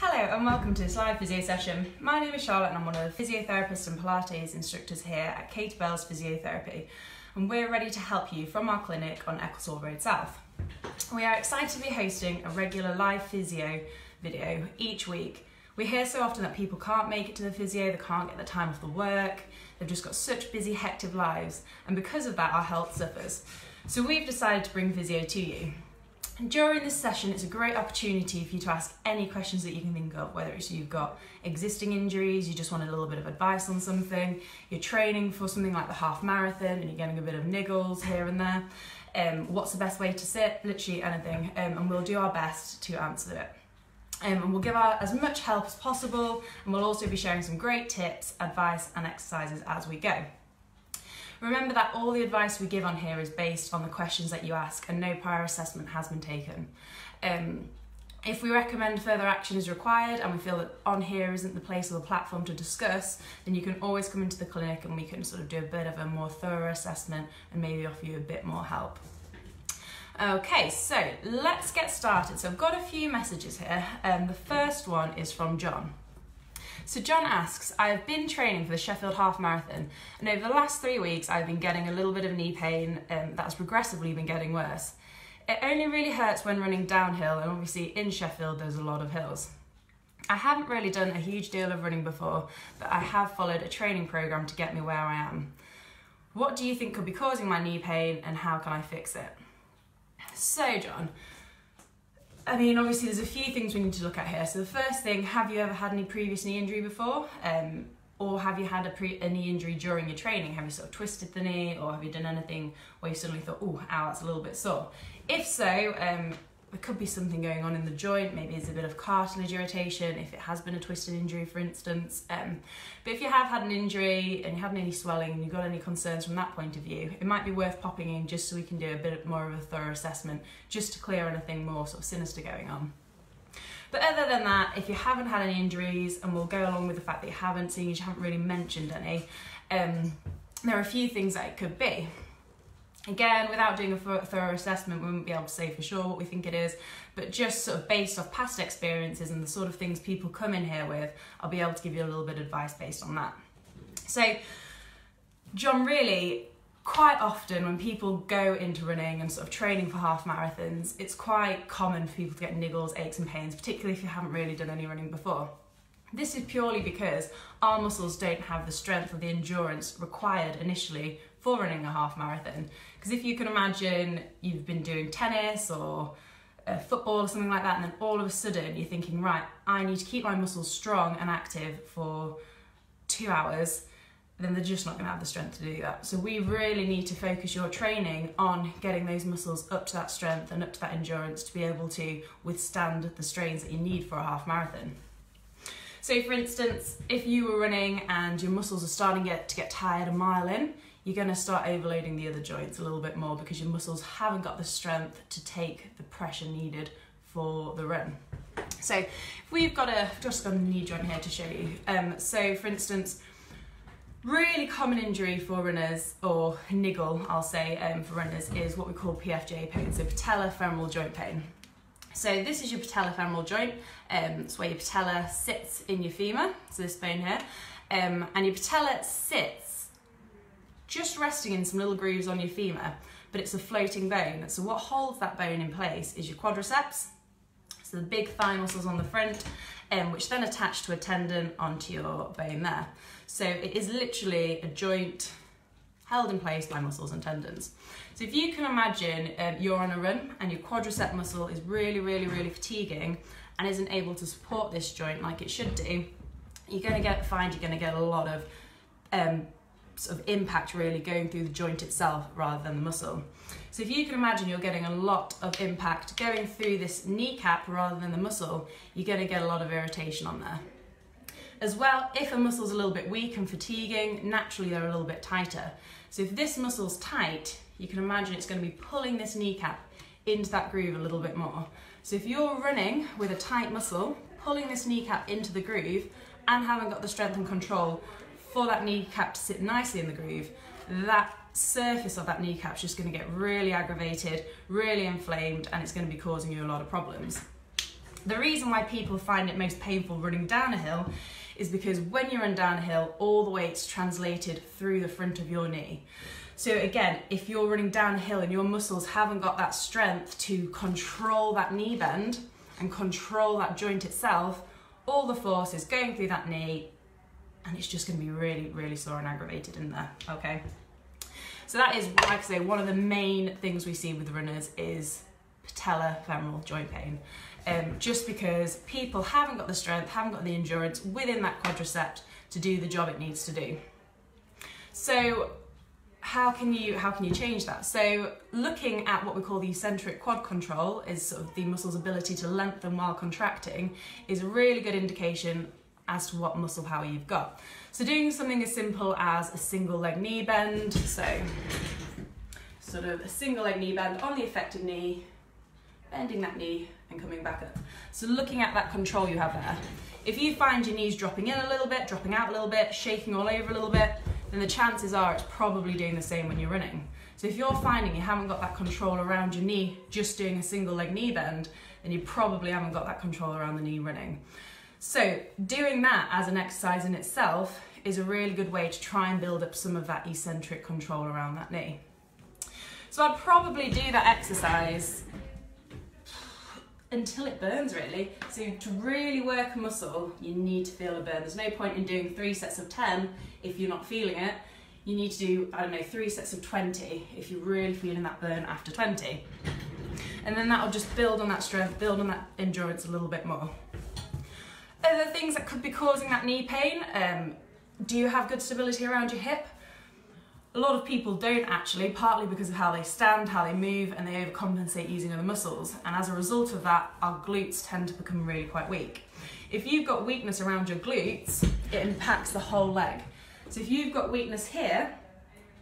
Hello and welcome to this live physio session. My name is Charlotte and I'm one of the physiotherapists and Pilates instructors here at Kate Bell's Physiotherapy and we're ready to help you from our clinic on Ecclesall Road South. We are excited to be hosting a regular live physio video each week. We hear so often that people can't make it to the physio, they can't get the time off the work, they've just got such busy hectic lives and because of that our health suffers. So we've decided to bring physio to you. And during this session, it's a great opportunity for you to ask any questions that you can think of, whether it's you've got existing injuries, you just want a little bit of advice on something, you're training for something like the half marathon and you're getting a bit of niggles here and there. Um, what's the best way to sit? Literally anything. Um, and we'll do our best to answer it. Um, and we'll give our, as much help as possible and we'll also be sharing some great tips, advice and exercises as we go. Remember that all the advice we give on here is based on the questions that you ask and no prior assessment has been taken. Um, if we recommend further action is required and we feel that on here isn't the place or the platform to discuss, then you can always come into the clinic and we can sort of do a bit of a more thorough assessment and maybe offer you a bit more help. Okay, so let's get started. So I've got a few messages here. Um, the first one is from John. So John asks, I have been training for the Sheffield Half Marathon and over the last three weeks I've been getting a little bit of knee pain um, that's progressively been getting worse. It only really hurts when running downhill and obviously in Sheffield there's a lot of hills. I haven't really done a huge deal of running before, but I have followed a training program to get me where I am. What do you think could be causing my knee pain and how can I fix it? So John, I mean, obviously, there's a few things we need to look at here. So the first thing, have you ever had any previous knee injury before? Um, or have you had a, pre- a knee injury during your training? Have you sort of twisted the knee or have you done anything where you suddenly thought, oh, ow, that's a little bit sore? If so, um, there could be something going on in the joint, maybe it's a bit of cartilage irritation, if it has been a twisted injury, for instance. Um, but if you have had an injury and you haven't any swelling and you've got any concerns from that point of view, it might be worth popping in just so we can do a bit more of a thorough assessment, just to clear anything more sort of sinister going on. But other than that, if you haven't had any injuries, and we'll go along with the fact that you haven't, seeing you haven't really mentioned any, um, there are a few things that it could be. Again, without doing a thorough assessment, we wouldn't be able to say for sure what we think it is, but just sort of based off past experiences and the sort of things people come in here with, I'll be able to give you a little bit of advice based on that. So, John, really, quite often when people go into running and sort of training for half marathons, it's quite common for people to get niggles, aches, and pains, particularly if you haven't really done any running before. This is purely because our muscles don't have the strength or the endurance required initially for running a half marathon. Because if you can imagine you've been doing tennis or uh, football or something like that, and then all of a sudden you're thinking, right, I need to keep my muscles strong and active for two hours, then they're just not going to have the strength to do that. So we really need to focus your training on getting those muscles up to that strength and up to that endurance to be able to withstand the strains that you need for a half marathon. So for instance, if you were running and your muscles are starting to get, to get tired a mile in, you're going to start overloading the other joints a little bit more because your muscles haven't got the strength to take the pressure needed for the run. So we've got a just got a knee joint here to show you. Um, so for instance, really common injury for runners or niggle, I'll say um, for runners is what we call PFJ pain, so patellofemoral joint pain. So this is your patellofemoral joint. Um, it's where your patella sits in your femur, so this bone here, um, and your patella sits just resting in some little grooves on your femur, but it's a floating bone. So what holds that bone in place is your quadriceps, so the big thigh muscles on the front, um, which then attach to a tendon onto your bone there. So it is literally a joint held in place by muscles and tendons. So if you can imagine um, you're on a run and your quadricep muscle is really, really, really fatiguing and isn't able to support this joint like it should do, you're going to get find you're going to get a lot of um, sort of impact really going through the joint itself rather than the muscle. So if you can imagine you're getting a lot of impact going through this kneecap rather than the muscle, you're going to get a lot of irritation on there. As well, if a muscle's a little bit weak and fatiguing, naturally they're a little bit tighter. So if this muscle's tight, you can imagine it's going to be pulling this kneecap into that groove a little bit more. So if you're running with a tight muscle, pulling this kneecap into the groove and haven't got the strength and control for that kneecap to sit nicely in the groove, that surface of that kneecap is just going to get really aggravated, really inflamed, and it's going to be causing you a lot of problems. The reason why people find it most painful running down a hill is because when you run down a all the weight's translated through the front of your knee. So again, if you're running downhill and your muscles haven't got that strength to control that knee bend and control that joint itself, all the force is going through that knee and it's just going to be really, really sore and aggravated in there, okay? So that is, like I say, one of the main things we see with runners is patella femoral joint pain. Um, just because people haven't got the strength, haven't got the endurance within that quadricep to do the job it needs to do. So how can you how can you change that? So looking at what we call the eccentric quad control is sort of the muscle's ability to lengthen while contracting is a really good indication as to what muscle power you've got. So doing something as simple as a single leg knee bend, so sort of a single leg knee bend on the affected knee, bending that knee and coming back up. So looking at that control you have there. If you find your knees dropping in a little bit, dropping out a little bit, shaking all over a little bit, then the chances are it's probably doing the same when you're running. So if you're finding you haven't got that control around your knee just doing a single leg knee bend, then you probably haven't got that control around the knee running. So doing that as an exercise in itself is a really good way to try and build up some of that eccentric control around that knee. So I'd probably do that exercise until it burns really. So to really work a muscle, you need to feel a burn. There's no point in doing three sets of 10 if you're not feeling it. You need to do, I don't know, three sets of 20 if you're really feeling that burn after 20. And then that'll just build on that strength, build on that endurance a little bit more. Other things that could be causing that knee pain, um, do you have good stability around your hip? A lot of people don't actually, partly because of how they stand, how they move, and they overcompensate using other muscles. And as a result of that, our glutes tend to become really quite weak. If you've got weakness around your glutes, it impacts the whole leg. So if you've got weakness here,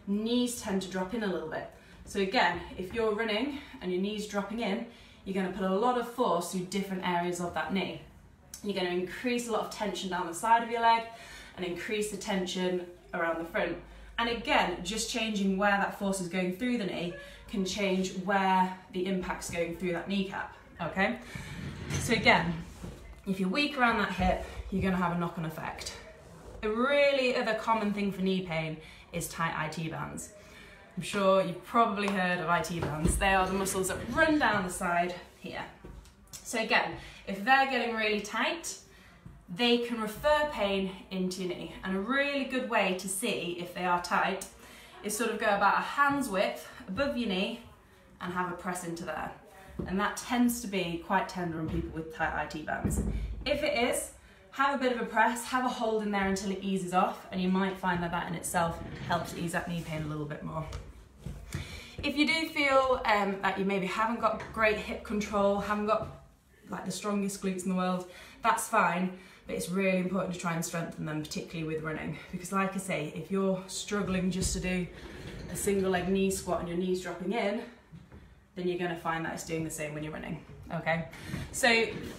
knees tend to drop in a little bit. So again, if you're running and your knee's dropping in, you're going to put a lot of force through different areas of that knee. You're going to increase a lot of tension down the side of your leg and increase the tension around the front. And again, just changing where that force is going through the knee can change where the impact's going through that kneecap, okay? So again, if you're weak around that hip, you're gonna have a knock-on effect. A really other common thing for knee pain is tight IT bands. I'm sure you've probably heard of IT bands. They are the muscles that run down the side here. So again, if they're getting really tight, they can refer pain into your knee. And a really good way to see if they are tight is sort of go about a hand's width above your knee and have a press into there. And that tends to be quite tender on people with tight IT bands. If it is, have a bit of a press, have a hold in there until it eases off, and you might find that that in itself helps ease that knee pain a little bit more. If you do feel um, that you maybe haven't got great hip control, haven't got like the strongest glutes in the world, that's fine. But it's really important to try and strengthen them, particularly with running. Because like I say, if you're struggling just to do a single leg knee squat and your knees dropping in, then you're gonna find that it's doing the same when you're running, okay? So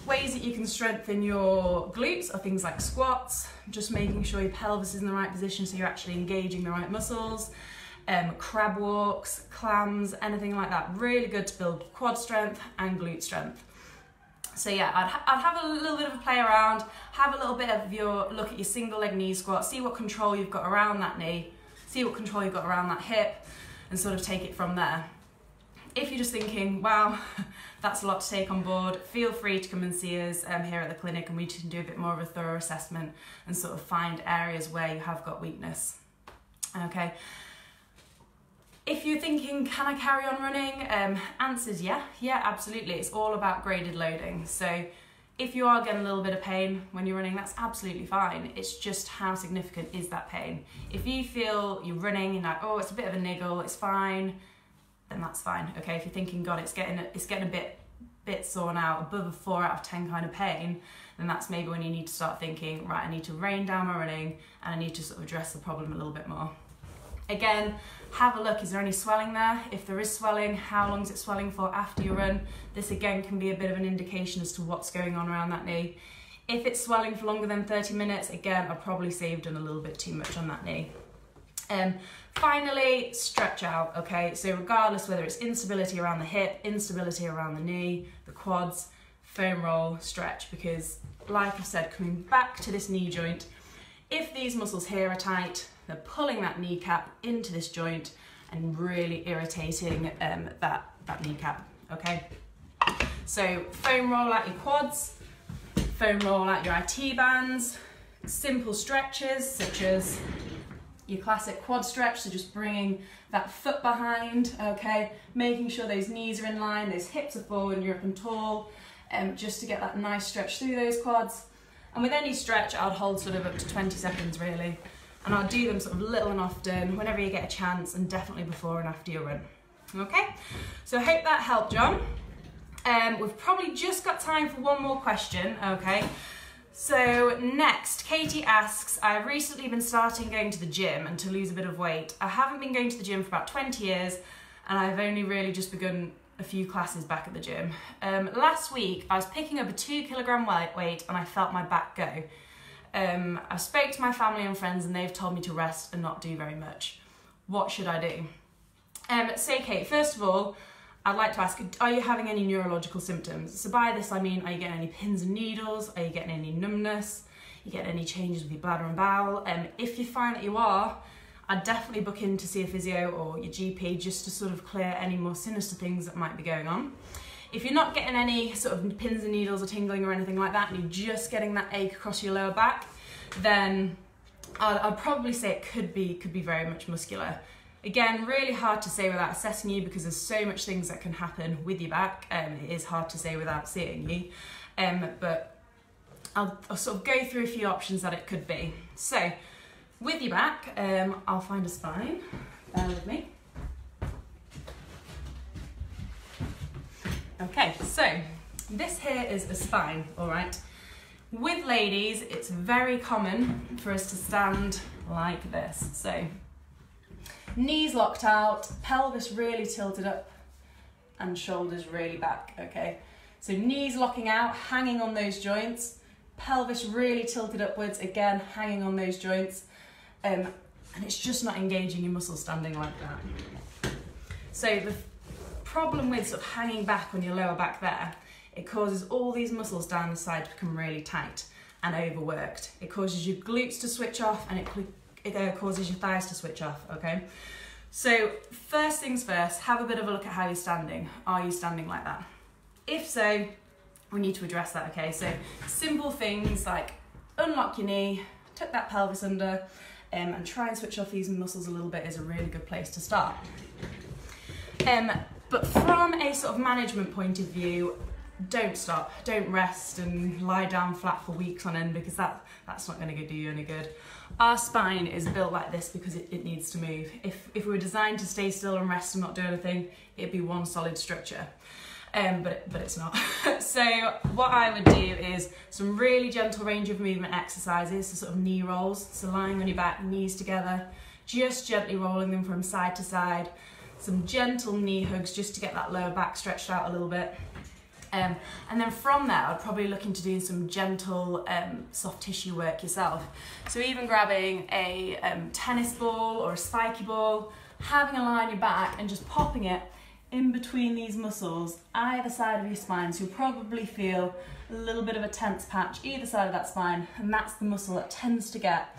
ways that you can strengthen your glutes are things like squats, just making sure your pelvis is in the right position so you're actually engaging the right muscles, um, crab walks, clams, anything like that. Really good to build quad strength and glute strength. So yeah, I'd, ha I'd have a little bit of a play around, have a little bit of your look at your single leg knee squat, see what control you've got around that knee, see what control you've got around that hip, and sort of take it from there. If you're just thinking, wow, that's a lot to take on board, feel free to come and see us um, here at the clinic and we can do a bit more of a thorough assessment and sort of find areas where you have got weakness. Okay, if you're thinking, can I carry on running? Um, answers yeah, yeah, absolutely. It's all about graded loading. So if you are getting a little bit of pain when you're running, that's absolutely fine. It's just how significant is that pain. If you feel you're running and like, oh, it's a bit of a niggle, it's fine, then that's fine. Okay, if you're thinking, God, it's getting it's getting a bit bit sore now, above a four out of ten kind of pain, then that's maybe when you need to start thinking, right, I need to rein down my running and I need to sort of address the problem a little bit more. Again, have a look, is there any swelling there? If there is swelling, how long is it swelling for after your run? This again can be a bit of an indication as to what's going on around that knee. If it's swelling for longer than 30 minutes, again, I'd probably say you've done a little bit too much on that knee. Um, finally, stretch out, okay? So regardless whether it's instability around the hip, instability around the knee, the quads, foam roll stretch because like I've said, coming back to this knee joint, if these muscles here are tight, they're pulling that kneecap into this joint and really irritating um, that, that kneecap, okay? So foam roll out your quads, foam roll out your IT bands, simple stretches such as your classic quad stretch, so just bringing that foot behind, okay? Making sure those knees are in line, those hips are forward, you're up and tall, um, just to get that nice stretch through those quads. And with any stretch, I'd hold sort of up to 20 seconds really. And I'll do them sort of little and often, whenever you get a chance, and definitely before and after your run. Okay, so I hope that helped, John. Um, we've probably just got time for one more question, okay? So next, Katie asks, I've recently been starting going to the gym and to lose a bit of weight. I haven't been going to the gym for about 20 years and I've only really just begun a few classes back at the gym. Um, last week, I was picking up a two kilogram weight and I felt my back go. Um, I spoke to my family and friends and they've told me to rest and not do very much. What should I do? Um, so Kate, first of all, I'd like to ask, are you having any neurological symptoms? So by this I mean, are you getting any pins and needles? Are you getting any numbness? Are you getting any changes with your bladder and bowel? Um, if you find that you are, I'd definitely book in to see a physio or your GP just to sort of clear any more sinister things that might be going on. If you're not getting any sort of pins and needles or tingling or anything like that, and you're just getting that ache across your lower back, then I'd, I'd probably say it could be could be very much muscular. Again, really hard to say without assessing you because there's so much things that can happen with your back. Um, it is hard to say without seeing you. Um, but I'll, I'll, sort of go through a few options that it could be. So with your back, um, I'll find a spine. Bear with me. Okay, so this here is a spine, all right? With ladies, it's very common for us to stand like this. So knees locked out, pelvis really tilted up, and shoulders really back, okay? So knees locking out, hanging on those joints, pelvis really tilted upwards, again, hanging on those joints, um, and it's just not engaging your muscles standing like that. So the problem with sort of hanging back on your lower back there, it causes all these muscles down the side to become really tight and overworked. It causes your glutes to switch off and it, it uh, causes your thighs to switch off, okay? So first things first, have a bit of a look at how you're standing. Are you standing like that? If so, we need to address that, okay? So simple things like unlock your knee, tuck that pelvis under, um, and try and switch off these muscles a little bit is a really good place to start. Um, but from a sort of management point of view, don't stop, don't rest and lie down flat for weeks on end because that, that's not going to do you any good. Our spine is built like this because it, it needs to move. If, if we were designed to stay still and rest and not do anything, it'd be one solid structure um, but, but it's not. so what I would do is some really gentle range of movement exercises, so sort of knee rolls, so lying on your back, knees together, just gently rolling them from side to side, some gentle knee hugs just to get that lower back stretched out a little bit. Um, and then from there, I'd probably look into doing some gentle um, soft tissue work yourself. So even grabbing a um, tennis ball or a spiky ball, having a lie on your back and just popping it in between these muscles, either side of your spine. So you'll probably feel a little bit of a tense patch either side of that spine, and that's the muscle that tends to get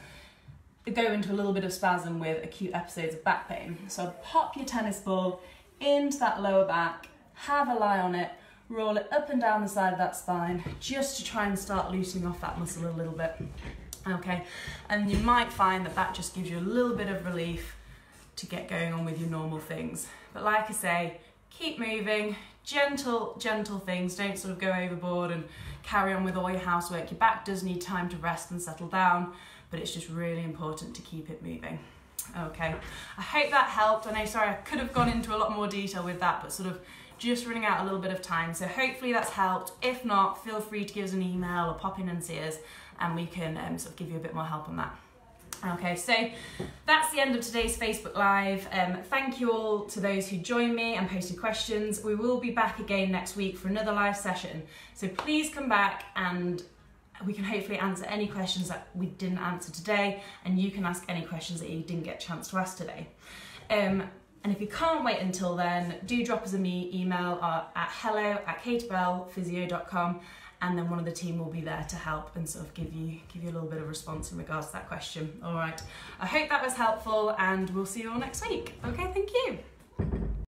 go into a little bit of spasm with acute episodes of back pain. So pop your tennis ball into that lower back, have a lie on it, roll it up and down the side of that spine, just to try and start loosening off that muscle a little bit. Okay, and you might find that that just gives you a little bit of relief to get going on with your normal things. But like I say, keep moving, gentle, gentle things. Don't sort of go overboard and carry on with all your housework. Your back does need time to rest and settle down, but it's just really important to keep it moving. Okay, I hope that helped. I know, sorry, I could have gone into a lot more detail with that, but sort of just running out a little bit of time. So hopefully that's helped. If not, feel free to give us an email or pop in and see us and we can um, sort of give you a bit more help on that. Okay, so that's the end of today's Facebook Live. Um, thank you all to those who joined me and posted questions. We will be back again next week for another live session. So please come back and we can hopefully answer any questions that we didn't answer today and you can ask any questions that you didn't get a chance to ask today. Um, And if you can't wait until then, do drop us a me email at hello at katebellphysio.com and then one of the team will be there to help and sort of give you give you a little bit of response in regards to that question. All right. I hope that was helpful and we'll see you all next week. Okay, thank you.